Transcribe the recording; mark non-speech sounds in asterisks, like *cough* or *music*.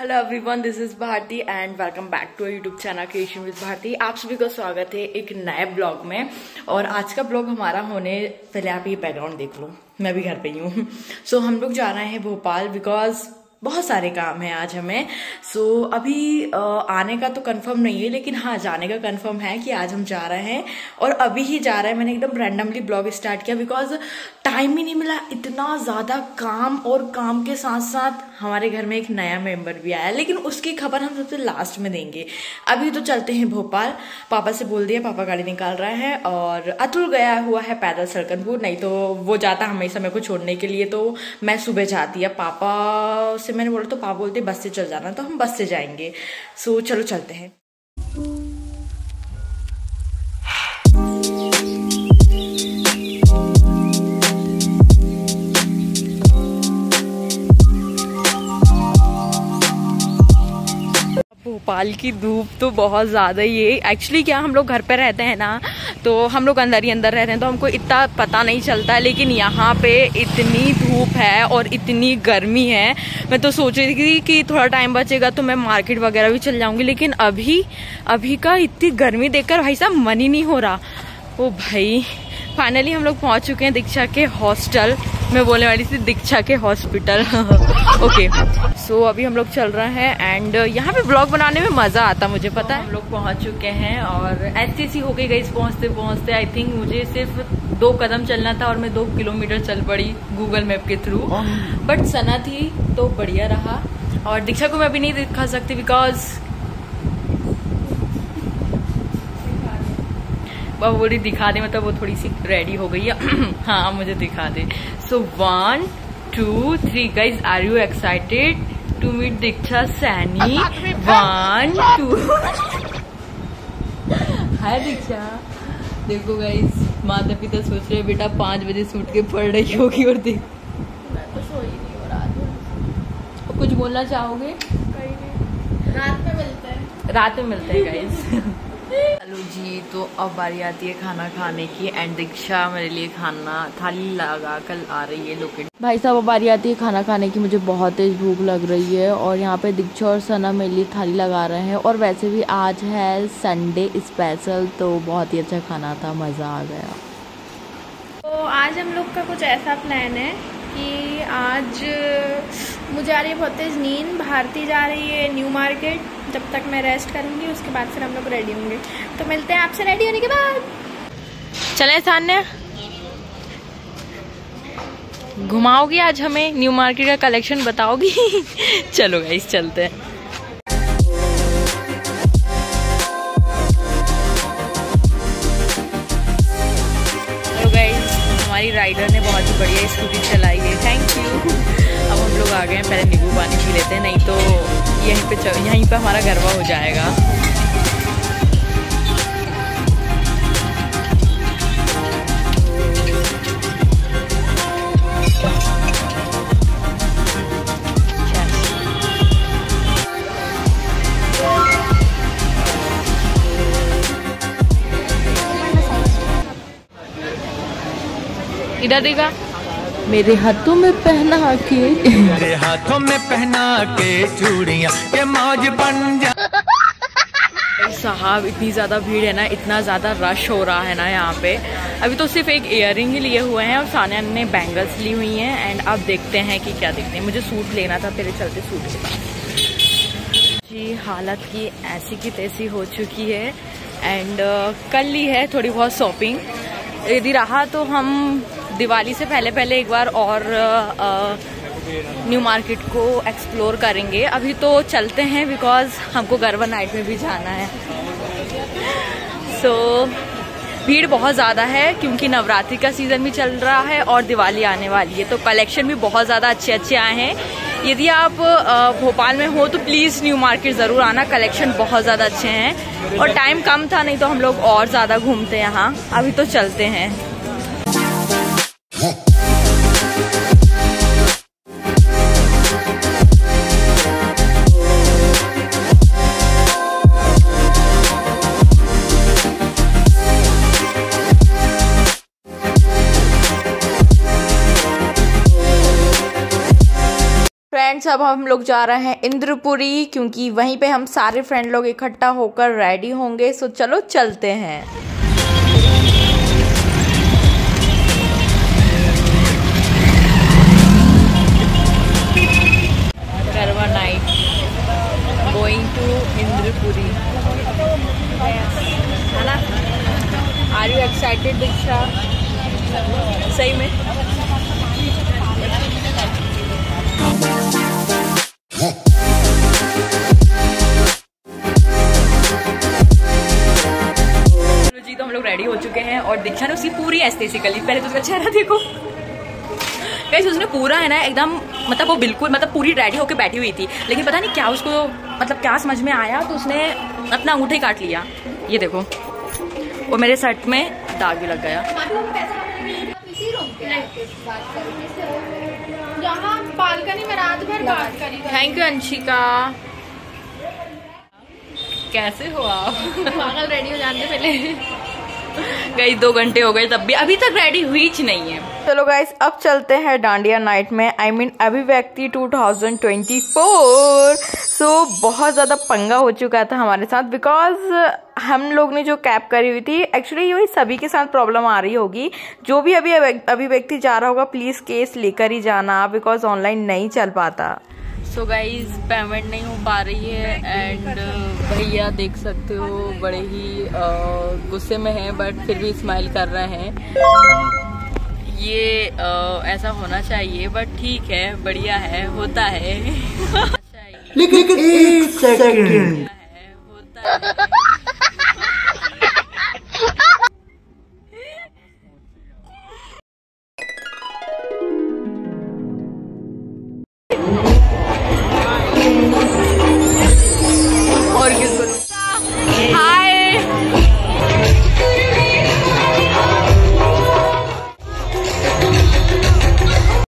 Hello everyone this is Bharti and welcome back to YouTube channel creation with Bharti आप सभी का स्वागत है एक नए ब्लॉग में और आज का ब्लॉग हमारा होने पहले आप ये बैकग्राउंड देख लो। मैं भी घर पे ही हूँ। सो so, हम लोग जा रहे हैं भोपाल बिकॉज़ बहुत सारे काम है आज हमें। सो so, अभी आने का तो कंफर्म नहीं है लेकिन हाँ जाने का कंफर्म है कि आज हम जा रहे हैं। और अभी ही जा रहे हैं मैंने एकदम रैंडमली ब्लॉग स्टार्ट किया बिकॉज़ टाइम ही नहीं मिला। इतना ज़्यादा काम और काम के साथ साथ हमारे घर में एक नया मेंबर भी आया लेकिन उसकी खबर हम सबसे लास्ट में देंगे। अभी तो चलते हैं भोपाल। पापा से बोल दिया पापा गाड़ी निकाल रहे हैं और अतुल गया हुआ है पैदल सड़कनपुर नहीं तो वो जाता हमेशा मेरे को छोड़ने के लिए तो मैं सुबह जाती। है पापा से मैंने बोला तो पापा बोलते बस से चल जाना तो हम बस से जाएँगे। सो चलो चलते हैं। भोपाल की धूप तो बहुत ज़्यादा ही है। एक्चुअली क्या हम लोग घर पे रहते हैं ना तो हम लोग अंदर ही अंदर रह रहे हैं तो हमको इतना पता नहीं चलता है, लेकिन यहाँ पे इतनी धूप है और इतनी गर्मी है। मैं तो सोच रही थी कि थोड़ा टाइम बचेगा तो मैं मार्केट वगैरह भी चल जाऊँगी, लेकिन अभी अभी का इतनी गर्मी देखकर भाई साहब मन ही नहीं हो रहा। ओ भाई। फाइनली हम लोग पहुँच चुके हैं दीक्षा के हॉस्टल। मैं बोलने वाली थी दीक्षा के हॉस्पिटल। *laughs* ओके सो अभी हम लोग चल रहे हैं एंड यहाँ पे ब्लॉग बनाने में मज़ा आता मुझे पता है। हम लोग पहुँच चुके हैं और ऐसी ऐसी हो गई गई पहुँचते पहुँचते आई थिंक मुझे सिर्फ़ दो कदम चलना था और मैं दो किलोमीटर चल पड़ी गूगल मैप के थ्रू बट सना थी तो बढ़िया रहा। और दीक्षा को मैं अभी नहीं दिखा सकती बिकॉज़ अब बोली दिखा दे मतलब वो थोड़ी सी रेडी हो गई है। *clears throat* हाँ मुझे दिखा दे। So one two three guys are you excited to meet Diksha Saini one two hi Diksha देखो गाइज़ माता पिता सोच रहे बेटा पाँच बजे सूट के पढ़ रही होगी और देख। मैं तो सो कुछ बोलना चाहोगे? रात में मिलते हैं। रात में मिलते हैं गाइज़ *laughs* जी तो अब बारी आती है खाना खाने की एंड दीक्षा मेरे लिए खाना थाली लगा कर आ रही है लोकेट। भाई साहब अब बारी आती है खाना खाने की मुझे बहुत तेज भूख लग रही है और यहाँ पे दीक्षा और सना मेरे लिए थाली लगा रहे हैं और वैसे भी आज है संडे स्पेशल तो बहुत ही अच्छा खाना था मज़ा आ गया। तो आज हम लोग का कुछ ऐसा प्लान है कि आज मुझे आ रही है बहुत तेज़ नींद भारती जा रही है न्यू मार्केट जब तक मैं रेस्ट करूँगी, उसके बाद फिर हम लोग रेडी होंगे। तो मिलते हैं आपसे रेडी होने के बाद। चले सान्य। घुमाओगी आज हमें न्यू मार्केट का कलेक्शन बताओगी? *laughs* चलो गाइस चलते हैं। हमारी राइडर ने बहुत ही बढ़िया स्कूटी चलाई है। थैंक यू अब हम लोग आ गए हैं, पहले नींबू पानी पी लेते हैं, नहीं तो यहीं पे यहीं पे हमारा गरबा हो जाएगा। इधर देखा? मेरे हाथों में पहना के। मेरे हाथों में पहना के चूड़िया के मौज बन जा। साहब इतनी ज़्यादा भीड़ है ना इतना ज़्यादा रश हो रहा है ना यहाँ पे। अभी तो सिर्फ़ एक इयरिंग ही लिए हुए हैं और सानिया ने बैंगल्स ली हुई हैं एंड अब देखते हैं कि क्या देखते हैं। मुझे सूट लेना था तेरे चलते सूट के पास जी हालत की ऐसी की तैसी हो चुकी है एंड uh, कल ली है थोड़ी बहुत शॉपिंग यदि रहा तो हम दिवाली से पहले पहले एक बार और न्यू मार्केट को एक्सप्लोर करेंगे। अभी तो चलते हैं बिकॉज़ हमको गरबा नाइट में भी जाना है। सो so, भीड़ बहुत ज़्यादा है क्योंकि नवरात्रि का सीज़न भी चल रहा है और दिवाली आने वाली है। तो कलेक्शन भी बहुत ज़्यादा अच्छे अच्छे आए हैं। यदि आप भोपाल में हो तो प्लीज़ न्यू मार्केट ज़रूर आना। कलेक्शन बहुत ज़्यादा अच्छे हैं। और टाइम कम था नहीं तो हम लोग और ज़्यादा घूमते यहाँ। अभी तो चलते हैं। फ्रेंड्स अब हम लोग जा रहे हैं इंद्रपुरी, क्योंकि वहीं पे हम सारे फ्रेंड लोग इकट्ठा होकर रेडी होंगे। सो चलो चलते हैं। You excited Diksha? सही में? और दीक्षा ने उसकी पूरी एस्थेटिकली पहले तो उसका चेहरा देखो। गाइस उसने पूरा है ना एकदम मतलब वो बिल्कुल मतलब पूरी रेडी होके बैठी हुई थी। लेकिन पता नहीं क्या उसको मतलब क्या समझ में आया तो उसने अपना अंगूठे काट लिया। ये देखो। वो मेरे शर्ट में दाग भी लग गया। बालकनी में रात भर बात करी थैंक यू अंशिका। कैसे हो आप? पागल रेडी हो जाते पहले। गई दो घंटे हो गए तब भी अभी तक रेडी हुई नहीं है। चलो गाइस अब चलते हैं डांडिया नाइट में। आई I मीन mean, अभिव्यक्ति 2024 सो so, बहुत ज़्यादा पंगा हो चुका था हमारे साथ बिकॉज़ हम लोग ने जो कैब करी हुई थी एक्चुअली ये सभी के साथ प्रॉब्लम आ रही होगी। जो भी अभी अभिव्यक्ति जा रहा होगा प्लीज़ केस लेकर ही जाना बिकॉज़ ऑनलाइन नहीं चल पाता। सो गाइज़ पेमेंट नहीं हो पा रही है एंड भैया देख सकते हो बड़े ही गुस्से में हैं बट फिर भी स्माइल कर रहे हैं। ये आ, ऐसा होना चाहिए बट ठीक है बढ़िया है होता है। लेकिन एक सेकंड होता है।